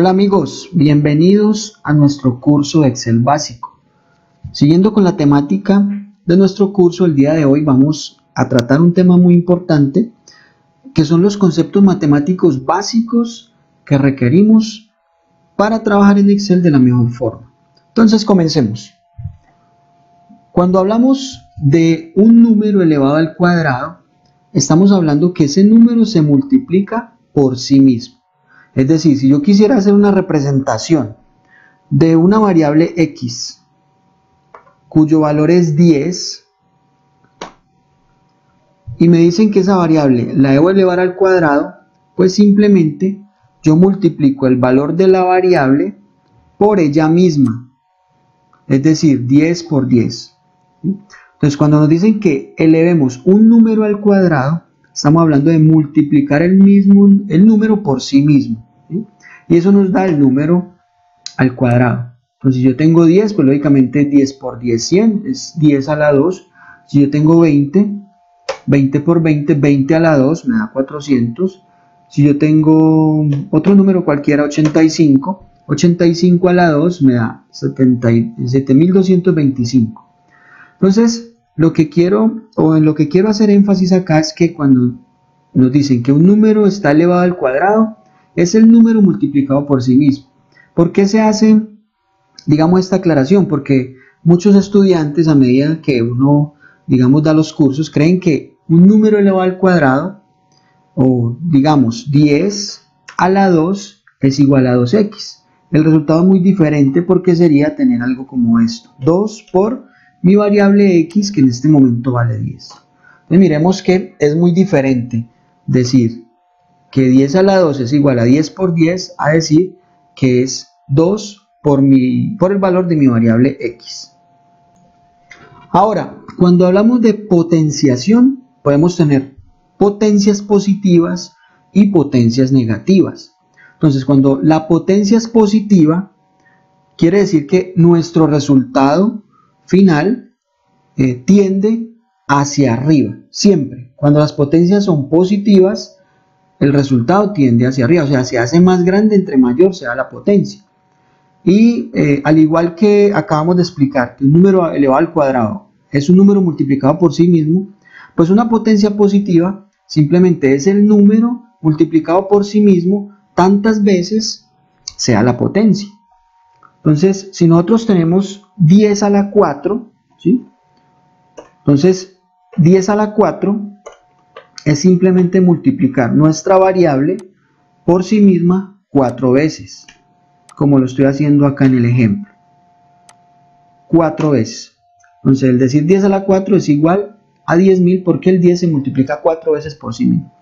Hola amigos, bienvenidos a nuestro curso de Excel básico. Siguiendo con la temática de nuestro curso, el día de hoy vamos a tratar un tema muy importante que son los conceptos matemáticos básicos que requerimos para trabajar en Excel de la mejor forma. Entonces comencemos. Cuando hablamos de un número elevado al cuadrado, estamos hablando que ese número se multiplica por sí mismo. Es decir, si yo quisiera hacer una representación de una variable x cuyo valor es 10 y me dicen que esa variable la debo elevar al cuadrado, pues simplemente yo multiplico el valor de la variable por ella misma, es decir, 10 por 10. Entonces, cuando nos dicen que elevemos un número al cuadrado, estamos hablando de multiplicar el mismo el número por sí mismo. Y eso nos da el número al cuadrado. Entonces, si yo tengo 10, pues lógicamente 10 por 10, 100, es 10 a la 2. Si yo tengo 20, 20 por 20, 20 a la 2, me da 400. Si yo tengo otro número cualquiera, 85, 85 a la 2 me da 7225. Entonces, lo que quiero, o en lo que quiero hacer énfasis acá es que cuando nos dicen que un número está elevado al cuadrado, es el número multiplicado por sí mismo. ¿Por qué se hace, digamos, esta aclaración? Porque muchos estudiantes a medida que uno, digamos, da los cursos, creen que un número elevado al cuadrado, o digamos 10 a la 2 es igual a 2x. El resultado es muy diferente porque sería tener algo como esto. 2 por mi variable x que en este momento vale 10. Entonces miremos que es muy diferente decir que 10 a la 2 es igual a 10 por 10, a decir que es 2 por, mi, por el valor de mi variable x. Ahora, cuando hablamos de potenciación, podemos tener potencias positivas y potencias negativas. Entonces, cuando la potencia es positiva, quiere decir que nuestro resultado final eh, tiende hacia arriba, siempre. Cuando las potencias son positivas, el resultado tiende hacia arriba, o sea, se hace más grande entre mayor sea la potencia. Y eh, al igual que acabamos de explicar que un número elevado al cuadrado es un número multiplicado por sí mismo, pues una potencia positiva simplemente es el número multiplicado por sí mismo tantas veces sea la potencia. Entonces, si nosotros tenemos 10 a la 4, ¿sí? Entonces, 10 a la 4 es simplemente multiplicar nuestra variable por sí misma cuatro veces, como lo estoy haciendo acá en el ejemplo. Cuatro veces. Entonces, el decir 10 a la 4 es igual a 10.000 porque el 10 se multiplica cuatro veces por sí mismo.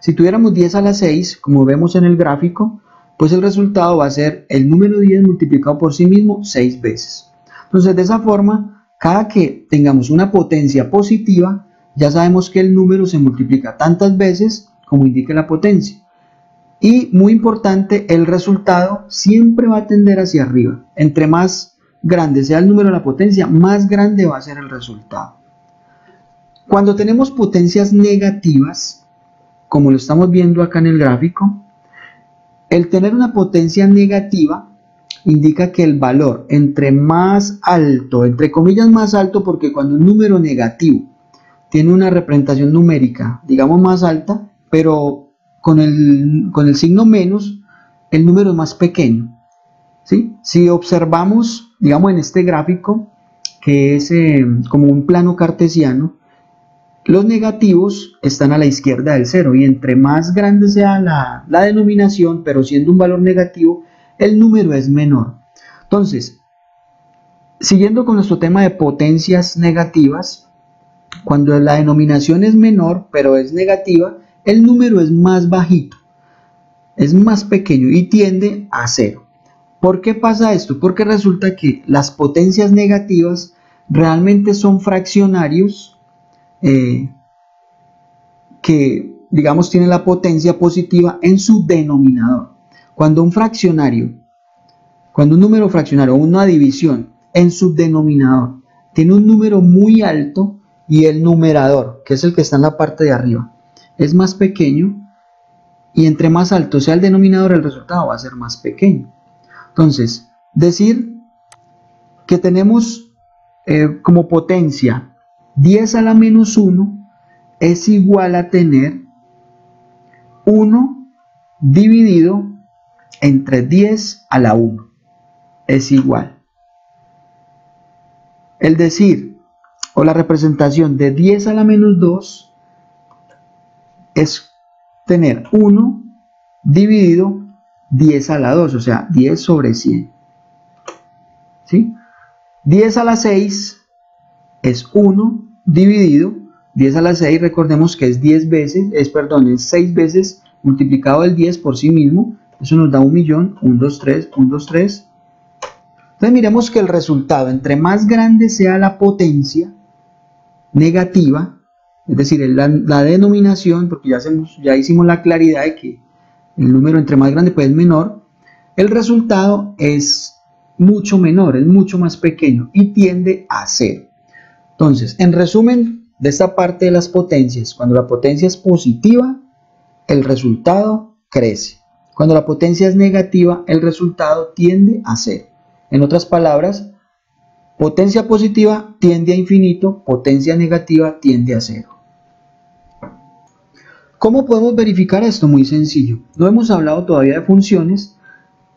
Si tuviéramos 10 a la 6, como vemos en el gráfico, pues el resultado va a ser el número 10 multiplicado por sí mismo 6 veces. Entonces, de esa forma, cada que tengamos una potencia positiva, ya sabemos que el número se multiplica tantas veces como indique la potencia. Y muy importante, el resultado siempre va a tender hacia arriba. Entre más grande sea el número de la potencia, más grande va a ser el resultado. Cuando tenemos potencias negativas, como lo estamos viendo acá en el gráfico, el tener una potencia negativa indica que el valor entre más alto, entre comillas más alto, porque cuando un número negativo tiene una representación numérica, digamos, más alta, pero con el, con el signo menos, el número es más pequeño. ¿sí? Si observamos, digamos, en este gráfico, que es eh, como un plano cartesiano, los negativos están a la izquierda del cero y entre más grande sea la, la denominación, pero siendo un valor negativo, el número es menor. Entonces, siguiendo con nuestro tema de potencias negativas, cuando la denominación es menor, pero es negativa, el número es más bajito, es más pequeño y tiende a cero. ¿Por qué pasa esto? Porque resulta que las potencias negativas realmente son fraccionarios eh, que, digamos, tienen la potencia positiva en su denominador. Cuando un fraccionario, cuando un número fraccionario una división en su denominador tiene un número muy alto, y el numerador, que es el que está en la parte de arriba, es más pequeño y entre más alto sea el denominador, el resultado va a ser más pequeño. Entonces, decir que tenemos eh, como potencia 10 a la menos 1 es igual a tener 1 dividido entre 10 a la 1. Es igual. El decir o la representación de 10 a la menos 2 es tener 1 dividido 10 a la 2, o sea, 10 sobre 100. ¿Sí? 10 a la 6 es 1 dividido 10 a la 6, recordemos que es 10 veces, es perdón, es 6 veces multiplicado el 10 por sí mismo, eso nos da un millón, 1, 2, 3, 1, 2, 3. Entonces miremos que el resultado, entre más grande sea la potencia negativa, es decir, la, denominación, porque ya, hacemos, ya hicimos la claridad de que el número entre más grande pues es menor, el resultado es mucho menor, es mucho más pequeño y tiende a cero. Entonces, en resumen de esta parte de las potencias, cuando la potencia es positiva, el resultado crece. Cuando la potencia es negativa, el resultado tiende a cero. En otras palabras, potencia positiva tiende a infinito, potencia negativa tiende a cero. ¿Cómo podemos verificar esto? Muy sencillo. No hemos hablado todavía de funciones,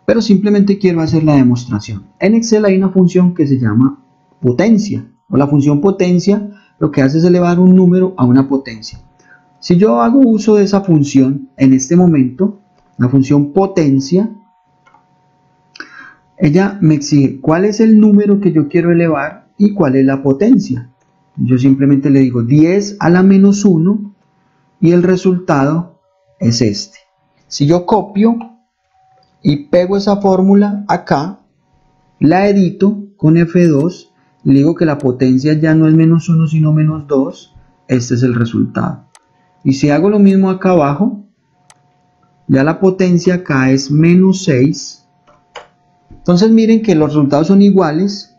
pero simplemente quiero hacer la demostración. En Excel hay una función que se llama potencia, o la función potencia lo que hace es elevar un número a una potencia. Si yo hago uso de esa función en este momento, la función potencia, ella me exige cuál es el número que yo quiero elevar y cuál es la potencia. Yo simplemente le digo 10 a la menos 1 y el resultado es este. Si yo copio y pego esa fórmula acá, la edito con F2 le digo que la potencia ya no es menos 1 sino menos 2, este es el resultado. Y si hago lo mismo acá abajo, ya la potencia acá es menos 6. Entonces miren que los resultados son iguales,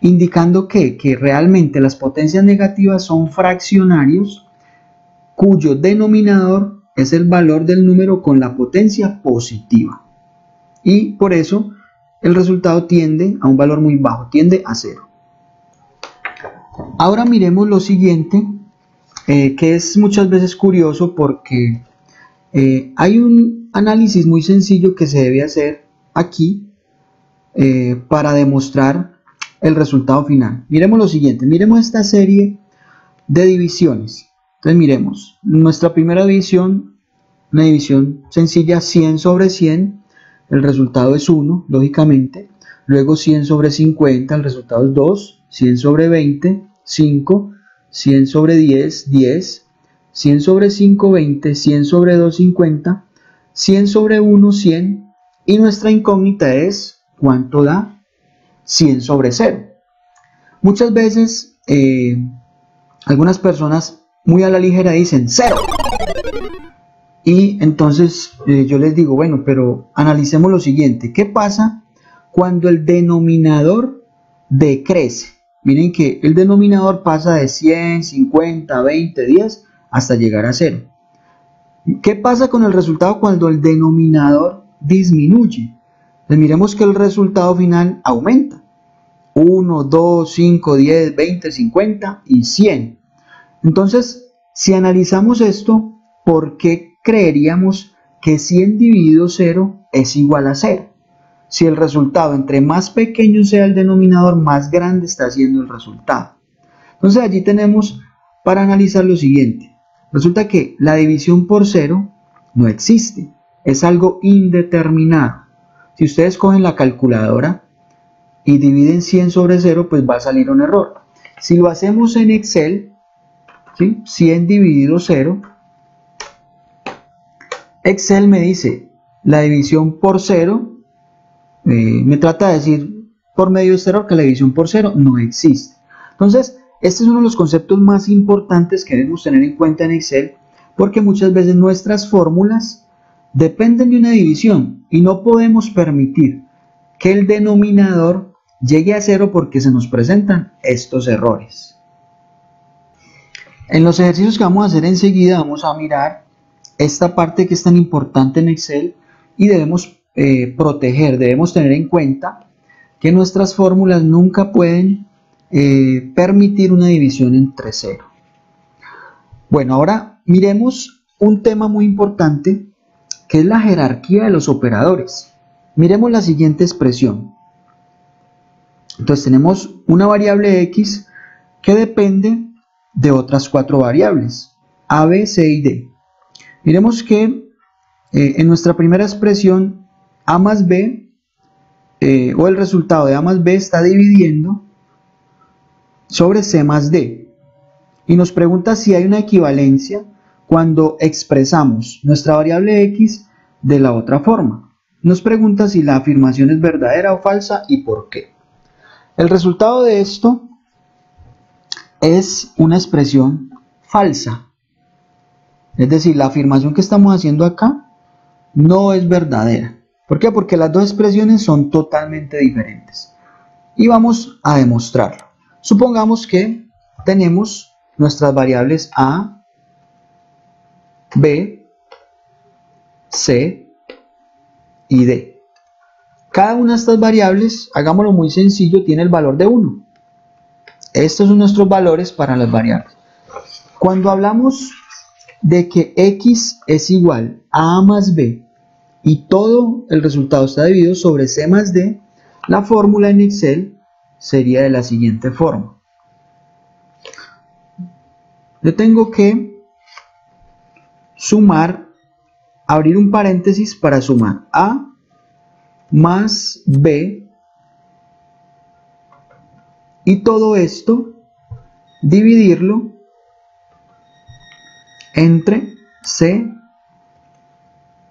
indicando que, que realmente las potencias negativas son fraccionarios cuyo denominador es el valor del número con la potencia positiva. Y por eso el resultado tiende a un valor muy bajo, tiende a cero. Ahora miremos lo siguiente, eh, que es muchas veces curioso porque eh, hay un análisis muy sencillo que se debe hacer aquí eh, para demostrar el resultado final. Miremos lo siguiente, miremos esta serie de divisiones. Entonces miremos, nuestra primera división, una división sencilla, 100 sobre 100, el resultado es 1, lógicamente. Luego 100 sobre 50, el resultado es 2, 100 sobre 20, 5, 100 sobre 10, 10, 100 sobre 5, 20, 100 sobre 2, 50, 100 sobre 1, 100, y nuestra incógnita es ¿cuánto da? 100 sobre 0. Muchas veces eh, algunas personas muy a la ligera dicen 0. Y entonces eh, yo les digo, bueno, pero analicemos lo siguiente. ¿Qué pasa cuando el denominador decrece? Miren que el denominador pasa de 100, 50, 20, 10 hasta llegar a 0. ¿Qué pasa con el resultado cuando el denominador disminuye? Pues miremos que el resultado final aumenta. 1, 2, 5, 10, 20, 50 y 100. Entonces, si analizamos esto, ¿por qué creeríamos que 100 dividido 0 es igual a 0? Si el resultado entre más pequeño sea el denominador, más grande está siendo el resultado. Entonces allí tenemos para analizar lo siguiente. Resulta que la división por cero no existe, es algo indeterminado. Si ustedes cogen la calculadora y dividen 100 sobre 0, pues va a salir un error. Si lo hacemos en Excel, 100 dividido 0, Excel me dice la división por 0 eh, me trata de decir por medio de este error que la división por cero no existe. Entonces, este es uno de los conceptos más importantes que debemos tener en cuenta en Excel porque muchas veces nuestras fórmulas dependen de una división y no podemos permitir que el denominador llegue a cero porque se nos presentan estos errores. En los ejercicios que vamos a hacer enseguida vamos a mirar esta parte que es tan importante en Excel y debemos eh, proteger, debemos tener en cuenta que nuestras fórmulas nunca pueden eh, permitir una división entre cero. Bueno, ahora miremos un tema muy importante que es la jerarquía de los operadores. Miremos la siguiente expresión. Entonces tenemos una variable x que depende de otras cuatro variables, a, b, c y d. Miremos que eh, en nuestra primera expresión a más b, eh, o el resultado de a más b está dividiendo sobre c más d. Y nos pregunta si hay una equivalencia cuando expresamos nuestra variable x de la otra forma. Nos pregunta si la afirmación es verdadera o falsa y por qué. El resultado de esto es una expresión falsa. Es decir, la afirmación que estamos haciendo acá no es verdadera. ¿Por qué? Porque las dos expresiones son totalmente diferentes. Y vamos a demostrarlo. Supongamos que tenemos nuestras variables a, B, C y D. Cada una de estas variables, hagámoslo muy sencillo, tiene el valor de 1. Estos son nuestros valores para las variables. Cuando hablamos de que x es igual a a más b y todo el resultado está dividido sobre c más d, la fórmula en Excel sería de la siguiente forma. Yo tengo que sumar, abrir un paréntesis para sumar A más B y todo esto dividirlo entre C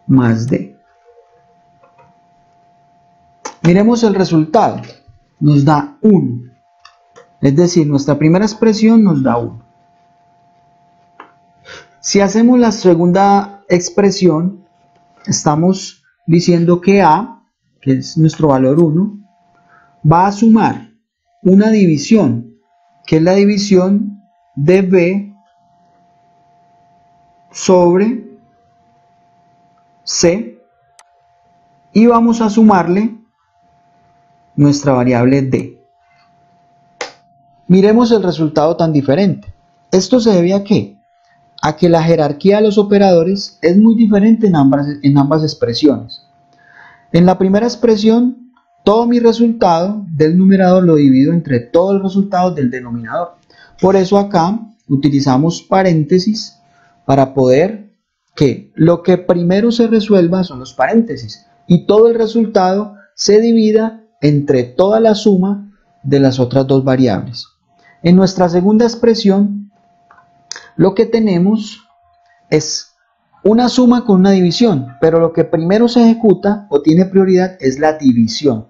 más D. Miremos el resultado. Nos da 1. Es decir, nuestra primera expresión nos da 1. Si hacemos la segunda expresión, estamos diciendo que A, que es nuestro valor 1, va a sumar una división, que es la división de B sobre C, y vamos a sumarle nuestra variable D. Miremos el resultado tan diferente. ¿Esto se debe a qué? A que la jerarquía de los operadores es muy diferente en ambas, en ambas expresiones. En la primera expresión, todo mi resultado del numerador lo divido entre todos los resultados del denominador. Por eso acá utilizamos paréntesis para poder que lo que primero se resuelva son los paréntesis y todo el resultado se divida entre toda la suma de las otras dos variables. En nuestra segunda expresión lo que tenemos es una suma con una división, pero lo que primero se ejecuta o tiene prioridad es la división.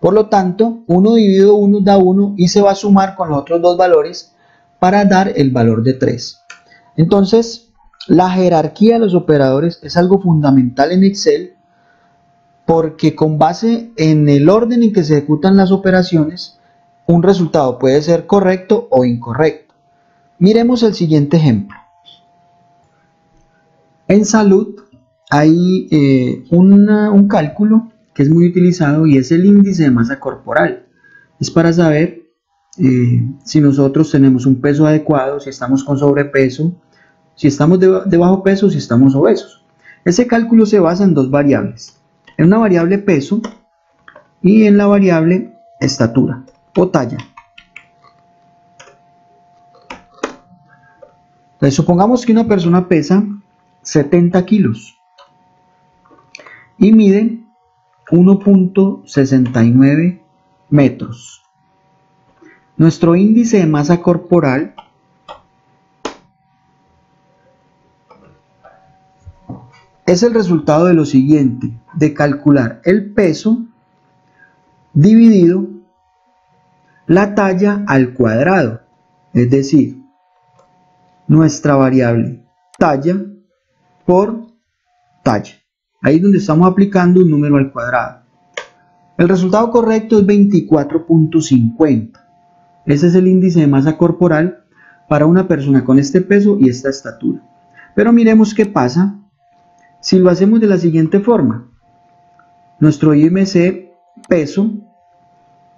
Por lo tanto, 1 dividido 1 da 1 y se va a sumar con los otros dos valores para dar el valor de 3. Entonces, la jerarquía de los operadores es algo fundamental en Excel porque con base en el orden en que se ejecutan las operaciones, un resultado puede ser correcto o incorrecto. Miremos el siguiente ejemplo. En salud hay eh, un cálculo que es muy utilizado y es el índice de masa corporal. Es para saber eh, si nosotros tenemos un peso adecuado, si estamos con sobrepeso, si estamos de, de bajo peso, si estamos obesos. Ese cálculo se basa en dos variables. En una variable peso y en la variable estatura o talla. Supongamos que una persona pesa 70 kilos y mide 1.69 metros. Nuestro índice de masa corporal es el resultado de lo siguiente, de calcular el peso dividido la talla al cuadrado, es decir, nuestra variable talla por talla. Ahí es donde estamos aplicando un número al cuadrado. El resultado correcto es 24.50. Ese es el índice de masa corporal para una persona con este peso y esta estatura. Pero miremos qué pasa Si lo hacemos de la siguiente forma, nuestro IMC peso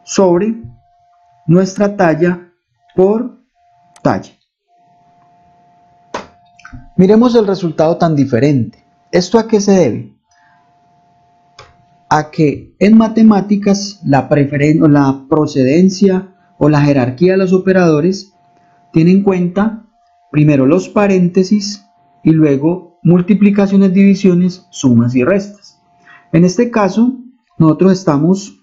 sobre nuestra talla por talla. Miremos el resultado tan diferente. ¿Esto a qué se debe? A que en matemáticas la, la procedencia o la jerarquía de los operadores tiene en cuenta primero los paréntesis y luego multiplicaciones, divisiones, sumas y restas. En este caso, nosotros estamos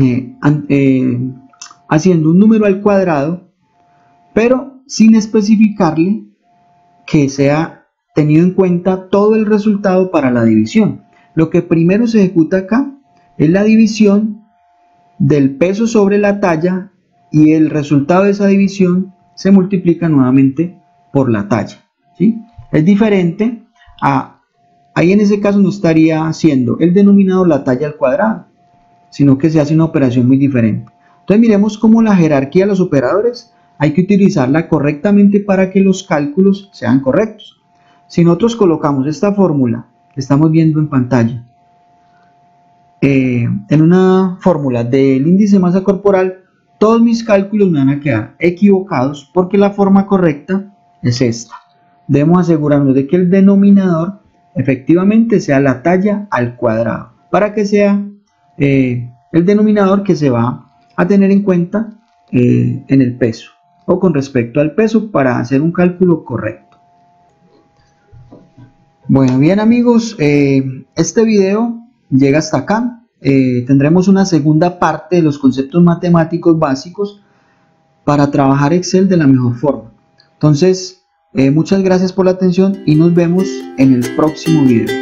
eh, eh, haciendo un número al cuadrado, pero sin especificarle que sea tenido en cuenta todo el resultado para la división. Lo que primero se ejecuta acá es la división del peso sobre la talla y el resultado de esa división se multiplica nuevamente por la talla. ¿sí? Es diferente a, ahí en ese caso no estaría haciendo el denominador la talla al cuadrado, sino que se hace una operación muy diferente. Entonces miremos cómo la jerarquía de los operadores hay que utilizarla correctamente para que los cálculos sean correctos. Si nosotros colocamos esta fórmula estamos viendo en pantalla eh, en una fórmula del índice de masa corporal, todos mis cálculos me van a quedar equivocados porque la forma correcta es esta. Debemos asegurarnos de que el denominador efectivamente sea la talla al cuadrado para que sea eh, el denominador que se va a tener en cuenta eh, en el peso o con respecto al peso para hacer un cálculo correcto. Bueno, bien amigos, eh, este video llega hasta acá. Eh, tendremos una segunda parte de los conceptos matemáticos básicos para trabajar Excel de la mejor forma. Entonces, eh, muchas gracias por la atención y nos vemos en el próximo video.